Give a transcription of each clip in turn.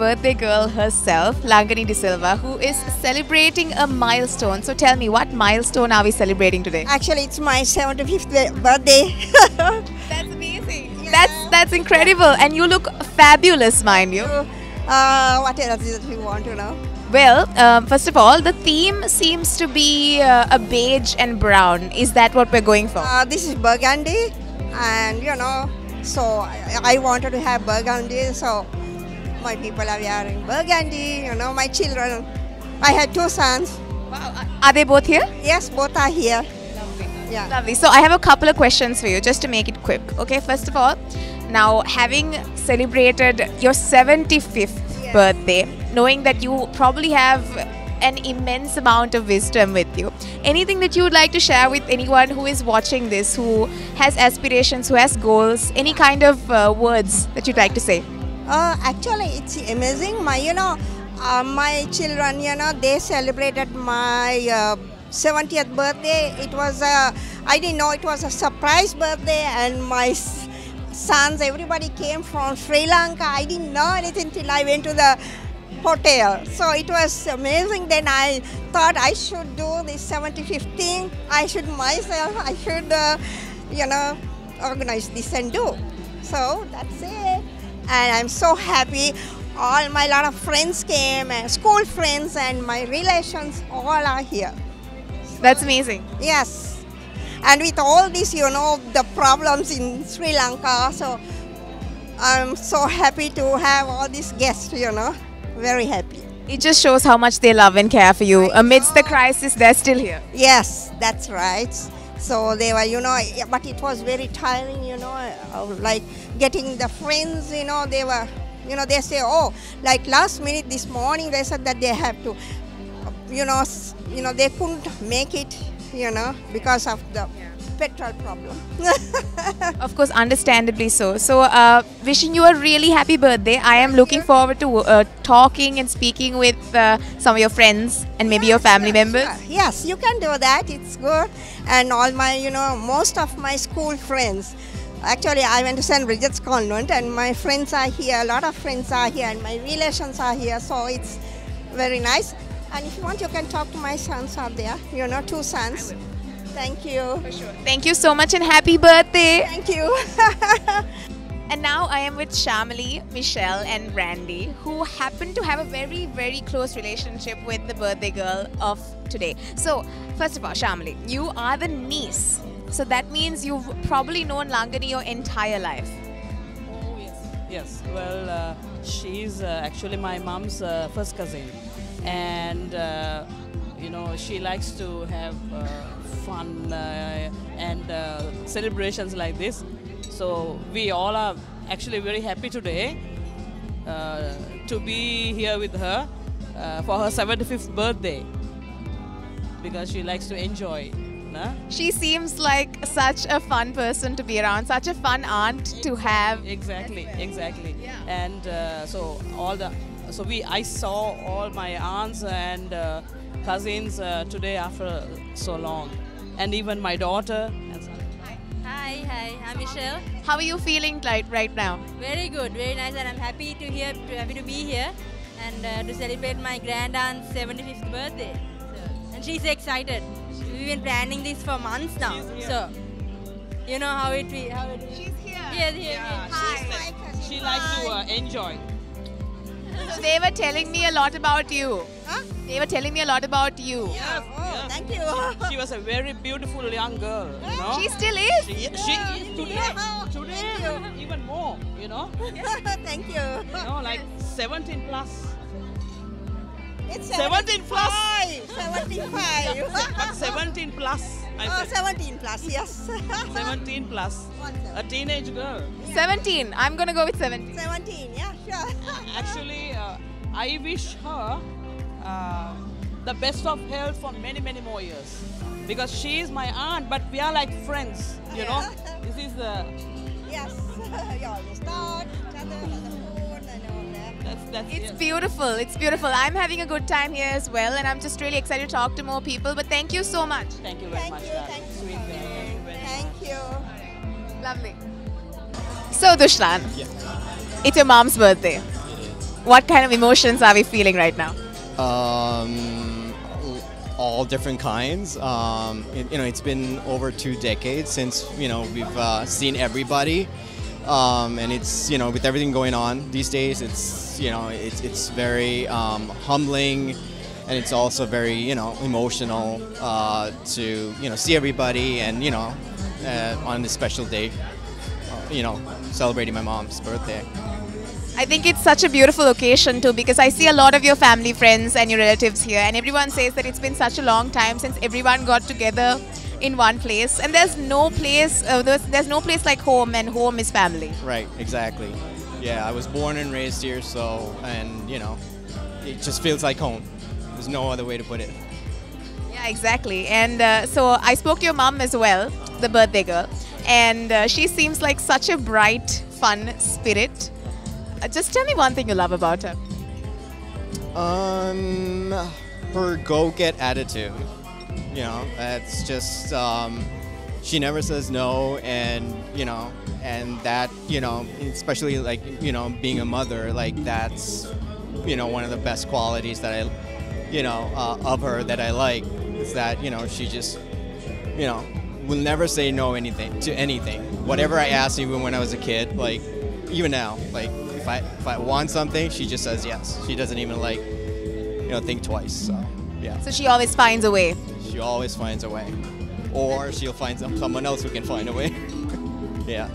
birthday girl herself, Langanie De Silva, who is celebrating a milestone. So tell me, what milestone are we celebrating today? Actually, it's my 75th birthday. That's amazing. That's that's incredible, and you look fabulous, mind you. uh, what else do you want to know? Well, um, first of all, the theme seems to be uh, a beige and brown. Is that what we're going for? Uh, this is burgundy, and you know, so I, I wanted to have burgundy, so my people are wearing burgundy. You know, my children. I had two sons. Wow. Are they both here? Yes, both are here. Lovely. Yeah. Lovely. So I have a couple of questions for you, just to make it quick. Okay. First of all, now having celebrated your 75th birthday, knowing that you probably have an immense amount of wisdom with you, anything that you would like to share with anyone who is watching this, who has aspirations, who has goals, any kind of uh, words that you'd like to say? Uh, actually, it's amazing. My, you know, uh, my children, you know, they celebrated my uh, 70th birthday. It was a, I didn't know it was a surprise birthday, and my sons, everybody came from Sri Lanka. I didn't know anything till I went to the hotel. So it was amazing. Then I thought I should do this 75th thing. I should myself, I should, uh, you know, organize this and do. So that's it. And I'm so happy. All my lot of friends came, and school friends and my relations all are here. That's amazing. Yes. And with all this, you know, the problems in Sri Lanka, so I'm so happy to have all these guests, you know, very happy. It just shows how much they love and care for you. Amidst the crisis, they're still here. Yes, that's right. So they were, you know, but it was very tiring, you know, uh, like getting the friends, you know, they were, you know, they say, oh, like last minute this morning, they said that they have to, you know, you know, they couldn't make it, you know, because of the petrol problem. Of course, understandably so. So, uh, wishing you a really happy birthday. I am looking forward to uh, talking and speaking with uh, some of your friends and maybe your family members. Sure. Yes, you can do that. It's good. And all my, you know, most of my school friends. Actually, I went to St. Bridget's Convent, and my friends are here. A lot of friends are here, and my relations are here. So it's very nice. And if you want, you can talk to my sons out there. You know, two sons. Thank you. For sure. Thank you so much and happy birthday. Thank you. And now I am with Shamali, Michelle, and Randy, who happen to have a very, very close relationship with the birthday girl of today. So, first of all, Shamali, you are the niece. So that means you've probably known Langanie your entire life. Oh, yes. Yes. Well, uh, she's uh, actually my mom's uh, first cousin. And, uh, you know, she likes to have uh, fun uh, and uh, celebrations like this. So we all are actually very happy today uh, to be here with her uh, for her 75th birthday because she likes to enjoy. Nah? She seems like such a fun person to be around, such a fun aunt to have. exactly exactly and uh, so all the so we i saw all my aunts and uh, cousins uh, today after so long and even my daughter and so- Hi, hi, I'm Michelle. How are you feeling like right now? Very good, very nice, and I'm happy to here, to, happy to be here, and uh, to celebrate my grand aunt's 75th birthday. So, and she's excited. We've been planning this for months now. So, you know how it be. How it She's here. Yes, yes, yes. Hi. she likes to uh, enjoy So they were telling me a lot about you. Huh? They were telling me a lot about you. Yeah, oh, thank you. she was a very beautiful young girl you know She still is. she, she is today Yeah. today uh, even more you know thank you. you know like 17 plus It's 17 plus. 75. but 17 plus i Oh, 17 plus, yes. 17 plus a teenage girl 17. I'm gonna go with 17. 17, yeah, sure. Actually, uh, I wish her uh, the best of health for many, many more years. Because she is my aunt, but we are like friends, you know. This is the yes, you always talk, each other, that's that's It's yes. beautiful. It's beautiful. I'm having a good time here as well, and I'm just really excited to talk to more people. But thank you so much. Thank you very Thank much. you, thank you. Sweet. Thank you very much. Thank you. Lovely. So, Dushlan, it's your mom's birthday. what kind of emotions are we feeling right now? Um, all different kinds. Um, it- you know, it's been over two decades since you know we've uh, seen everybody, um, and it's you know with everything going on these days, it's you know it's it's very um, humbling, and it's also very you know emotional uh, to you know see everybody and you know uh, on this special day, uh, you know celebrating my mom's birthday. I think it's such a beautiful occasion too because I see a lot of your family, friends, and your relatives here, and everyone says that it's been such a long time since everyone got together in one place, and there's no place, uh, there's, there's no place like home, and home is family. Right, exactly. Yeah, I was born and raised here, so and you know, it just feels like home. There's no other way to put it. Yeah, exactly. And uh, so I spoke to your mom as well, the birthday girl, and uh, she seems like such a bright, fun spirit. Uh, just tell me one thing you love about her. Um, her go-get attitude. You know, that's just um, she never says no, and you know, and that you know, especially like you know, being a mother, like that's you know one of the best qualities that I, you know, uh, of her that I like is that you know she just, you know, will never say no anything to anything. Whatever I ask, even when I was a kid, like even now, like if I if I want something, she just says yes. She doesn't even like you know think twice. So yeah, So she always finds a way. She always finds a way, or she'll find some, someone else who can find a way. yeah.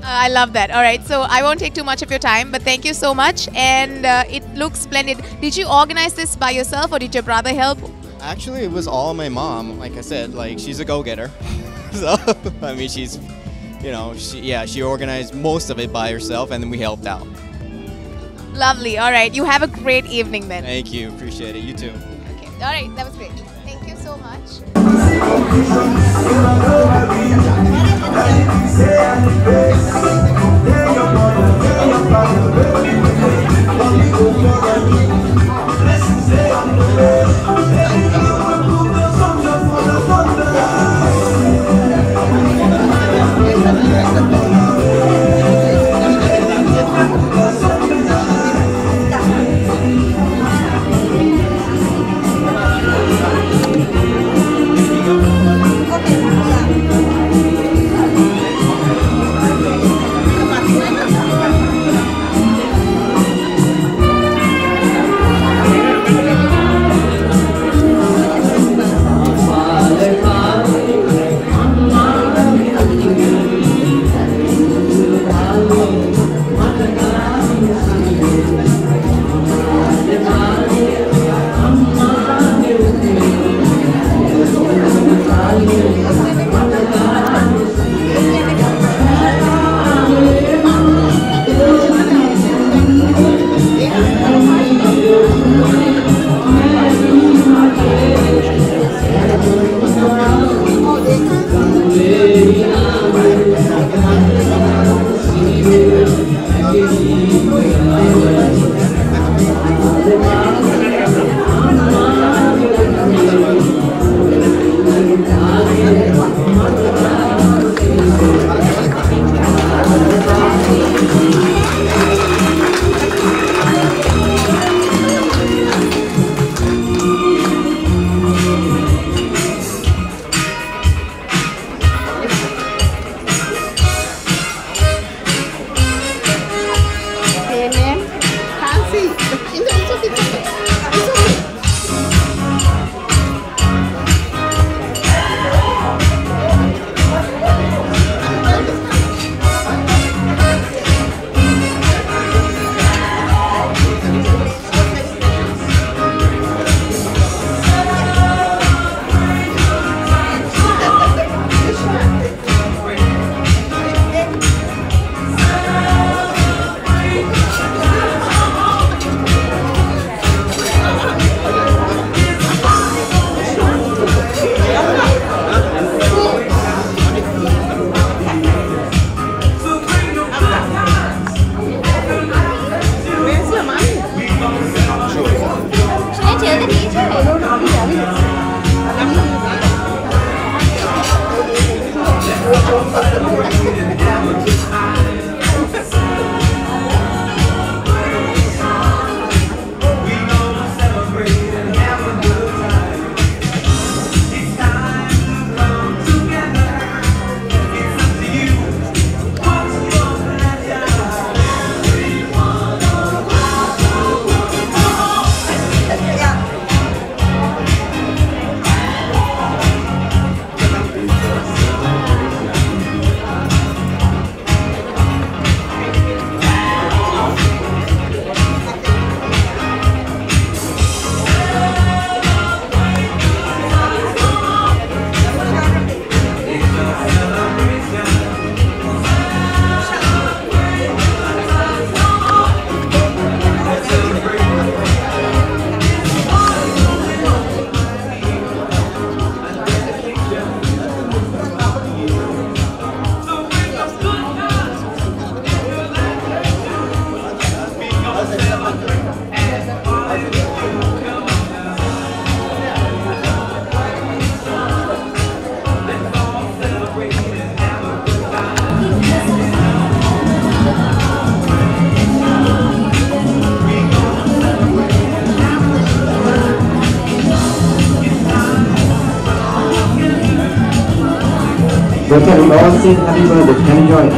Uh, I love that. All right, so I won't take too much of your time, but thank you so much. And uh, it looks splendid. Did you organize this by yourself or did your brother help? Actually, it was all my mom. Like I said, like she's a go-getter. so I mean, she's, you know, she yeah, she organized most of it by herself, and then we helped out. Lovely. All right, you have a great evening then. Thank you, appreciate it. You too. Okay. All right, that was great. So much. Can we all sing happy birthday? Can you join?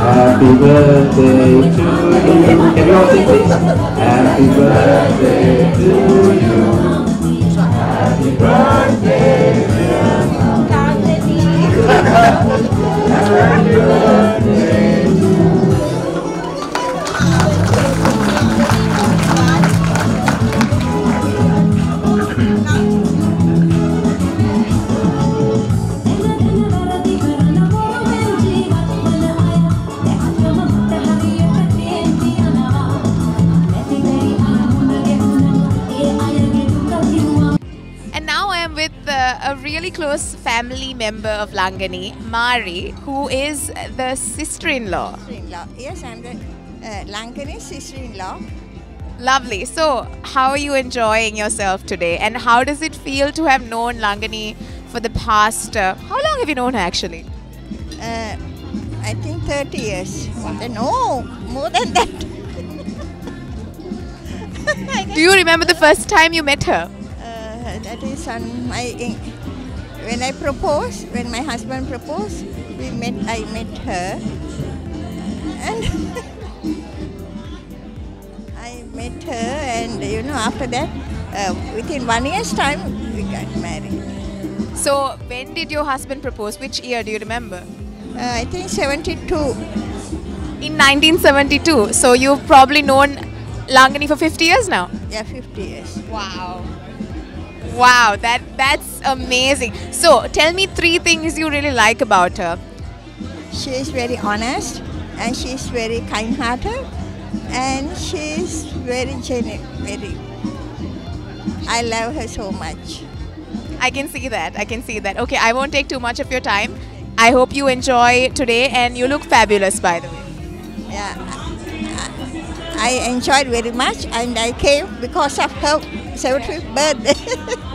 Happy birthday to you. Can we all sing please? Happy birthday to you. Happy birthday Happy birthday close family member of Langanie, Mari, who is the sister-in-law. Sister-in-law. Yes, I'm the uh, Langanie sister-in-law. Lovely. So, how are you enjoying yourself today? And how does it feel to have known Langanie for the past? Uh, how long have you known her actually? Uh, I think 30 years. Uh, No, more than that. Do you remember the first time you met her? Uh, that is on my when I proposed, when my husband proposed, we met. I met her, and I met her, and you know, after that, uh, within one year's time, we got married. So, when did your husband propose? Which year do you remember? Uh, I think 72. In 1972. So, you've probably known Langanie for 50 years now. Yeah, 50 years. Wow. Wow, that that's amazing. So, tell me three things you really like about her. She is very honest, and she is very kind-hearted, and she is very genuine. Very. I love her so much. I can see that. I can see that. Okay, I won't take too much of your time. I hope you enjoy today and you look fabulous by the way. Yeah, I, I enjoyed very much, and I came because of her 75th birthday.